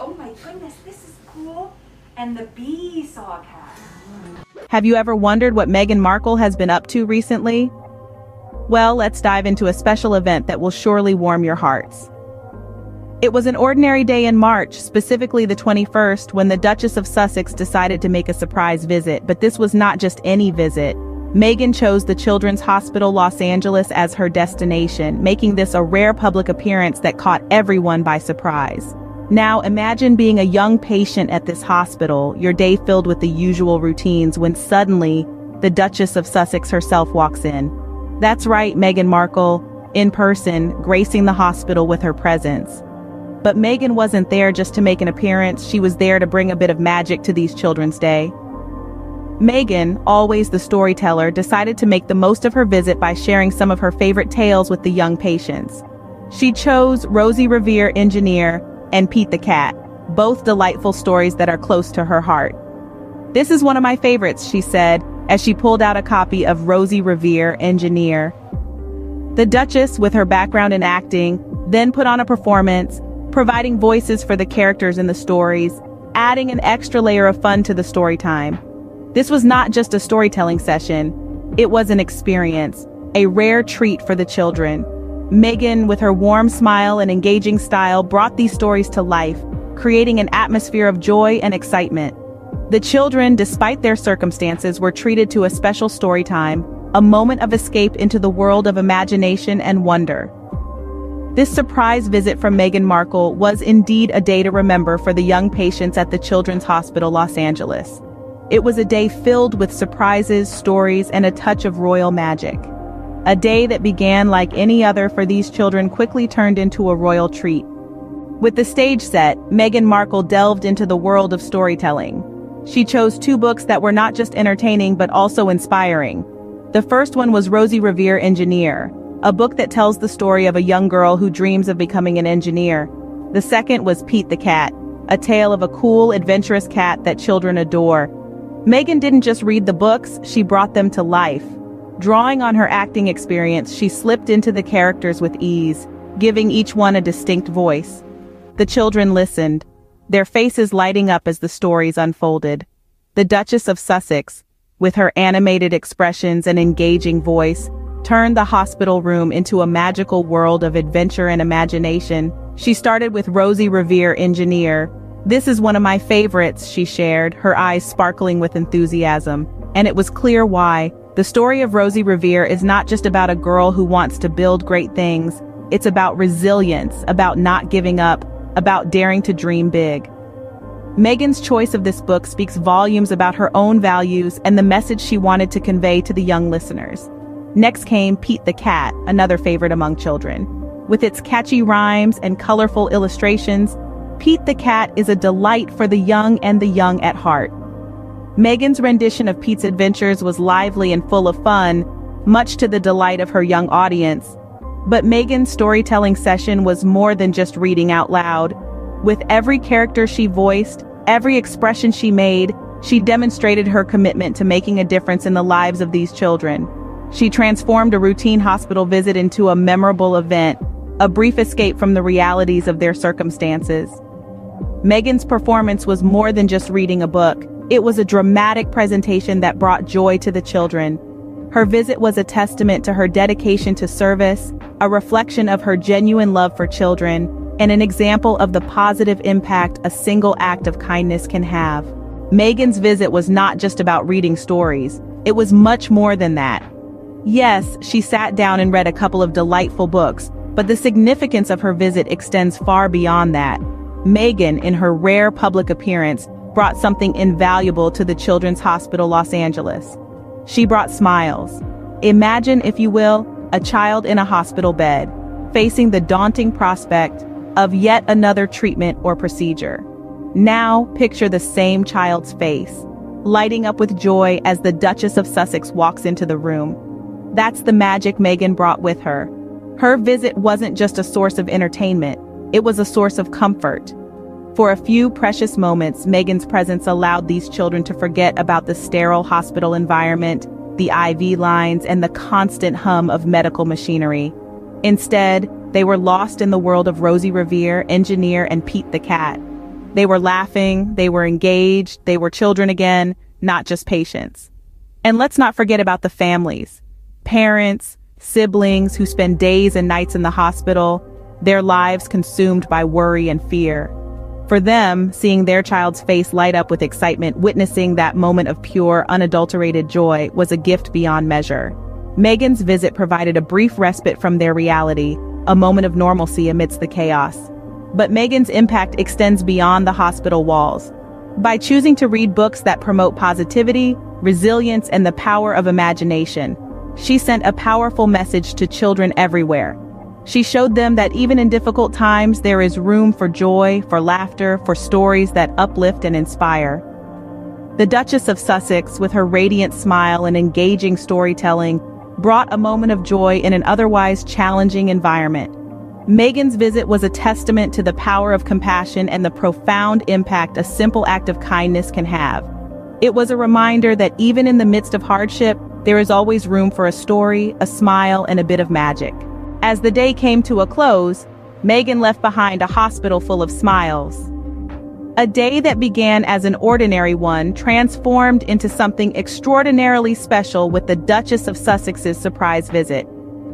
Oh my goodness, this is cool. And the bee saw cat. Have you ever wondered what Meghan Markle has been up to recently? Well, let's dive into a special event that will surely warm your hearts. It was an ordinary day in March, specifically the 21st, when the Duchess of Sussex decided to make a surprise visit, but this was not just any visit. Meghan chose the Children's Hospital Los Angeles as her destination, making this a rare public appearance that caught everyone by surprise. Now imagine being a young patient at this hospital, your day filled with the usual routines when suddenly, the Duchess of Sussex herself walks in. That's right, Meghan Markle, in person, gracing the hospital with her presence. But Meghan wasn't there just to make an appearance, she was there to bring a bit of magic to these Children's Day. Meghan, always the storyteller, decided to make the most of her visit by sharing some of her favorite tales with the young patients. She chose Rosie Revere Engineer and Pete the Cat, both delightful stories that are close to her heart. This is one of my favorites, she said, as she pulled out a copy of Rosie Revere, Engineer. The Duchess, with her background in acting, then put on a performance, providing voices for the characters in the stories, adding an extra layer of fun to the story time. This was not just a storytelling session, it was an experience, a rare treat for the children. Meghan, with her warm smile and engaging style, brought these stories to life, creating an atmosphere of joy and excitement. The children, despite their circumstances, were treated to a special story time, a moment of escape into the world of imagination and wonder. This surprise visit from Meghan Markle was indeed a day to remember for the young patients at the Children's Hospital Los Angeles. It was a day filled with surprises, stories, and a touch of royal magic. A day that began like any other for these children quickly turned into a royal treat. With the stage set, Meghan Markle delved into the world of storytelling. She chose two books that were not just entertaining but also inspiring. The first one was Rosie Revere Engineer, a book that tells the story of a young girl who dreams of becoming an engineer. The second was Pete the Cat, a tale of a cool, adventurous cat that children adore. Meghan didn't just read the books, she brought them to life. Drawing on her acting experience, she slipped into the characters with ease, giving each one a distinct voice. The children listened, their faces lighting up as the stories unfolded. The Duchess of Sussex, with her animated expressions and engaging voice, turned the hospital room into a magical world of adventure and imagination. She started with Rosie Revere Engineer. This is one of my favorites, she shared, her eyes sparkling with enthusiasm. And it was clear why. The story of Rosie Revere is not just about a girl who wants to build great things, it's about resilience, about not giving up, about daring to dream big. Meghan's choice of this book speaks volumes about her own values and the message she wanted to convey to the young listeners. Next came Pete the Cat, another favorite among children. With its catchy rhymes and colorful illustrations, Pete the Cat is a delight for the young and the young at heart. Meghan's rendition of Pete's adventures was lively and full of fun, much to the delight of her young audience. But Meghan's storytelling session was more than just reading out loud. With every character she voiced, every expression she made, she demonstrated her commitment to making a difference in the lives of these children. She transformed a routine hospital visit into a memorable event, a brief escape from the realities of their circumstances. Meghan's performance was more than just reading a book. It was a dramatic presentation that brought joy to the children. Her visit was a testament to her dedication to service, a reflection of her genuine love for children, and an example of the positive impact a single act of kindness can have. Meghan's visit was not just about reading stories, it was much more than that. Yes, she sat down and read a couple of delightful books, but the significance of her visit extends far beyond that. Meghan, in her rare public appearance, brought something invaluable to the Children's Hospital Los Angeles. She brought smiles. Imagine, if you will, a child in a hospital bed, facing the daunting prospect of yet another treatment or procedure. Now picture the same child's face, lighting up with joy as the Duchess of Sussex walks into the room. That's the magic Meghan brought with her. Her visit wasn't just a source of entertainment, it was a source of comfort. For a few precious moments, Meghan's presence allowed these children to forget about the sterile hospital environment, the IV lines, and the constant hum of medical machinery. Instead, they were lost in the world of Rosie Revere, Engineer, and Pete the Cat. They were laughing, they were engaged, they were children again, not just patients. And let's not forget about the families. Parents, siblings who spend days and nights in the hospital, their lives consumed by worry and fear. For them, seeing their child's face light up with excitement, witnessing that moment of pure, unadulterated joy was a gift beyond measure. Meghan's visit provided a brief respite from their reality, a moment of normalcy amidst the chaos. But Meghan's impact extends beyond the hospital walls. By choosing to read books that promote positivity, resilience, and the power of imagination, she sent a powerful message to children everywhere. She showed them that even in difficult times, there is room for joy, for laughter, for stories that uplift and inspire. The Duchess of Sussex, with her radiant smile and engaging storytelling, brought a moment of joy in an otherwise challenging environment. Meghan's visit was a testament to the power of compassion and the profound impact a simple act of kindness can have. It was a reminder that even in the midst of hardship, there is always room for a story, a smile, and a bit of magic. As the day came to a close, Meghan left behind a hospital full of smiles. A day that began as an ordinary one transformed into something extraordinarily special with the Duchess of Sussex's surprise visit.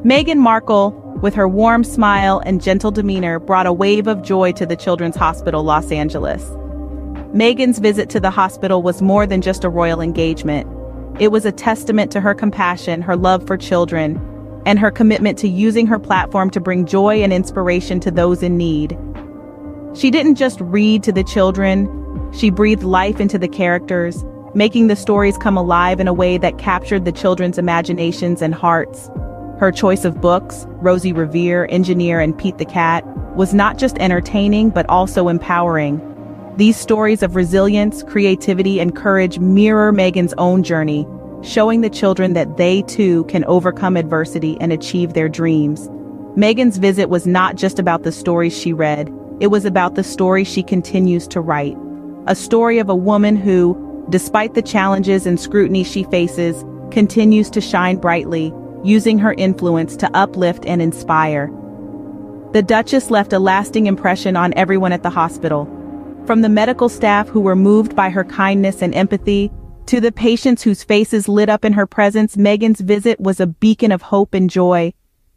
Meghan Markle, with her warm smile and gentle demeanor, brought a wave of joy to the Children's Hospital Los Angeles. Meghan's visit to the hospital was more than just a royal engagement. It was a testament to her compassion, her love for children, and her commitment to using her platform to bring joy and inspiration to those in need. She didn't just read to the children, she breathed life into the characters, making the stories come alive in a way that captured the children's imaginations and hearts. Her choice of books, Rosie Revere, Engineer, and Pete the Cat, was not just entertaining but also empowering. These stories of resilience, creativity, and courage mirror Meghan's own journey, showing the children that they too can overcome adversity and achieve their dreams. Meghan's visit was not just about the stories she read, it was about the story she continues to write. A story of a woman who, despite the challenges and scrutiny she faces, continues to shine brightly, using her influence to uplift and inspire. The Duchess left a lasting impression on everyone at the hospital, from the medical staff who were moved by her kindness and empathy, to the patients whose faces lit up in her presence, Meghan's visit was a beacon of hope and joy.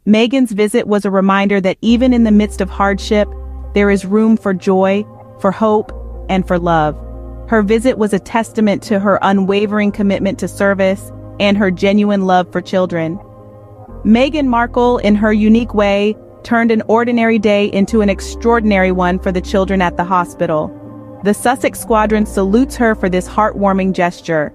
Meghan's visit was a reminder that even in the midst of hardship, there is room for joy, for hope, and for love. Her visit was a testament to her unwavering commitment to service and her genuine love for children. Meghan Markle, in her unique way, turned an ordinary day into an extraordinary one for the children at the hospital. The Sussex Squadron salutes her for this heartwarming gesture,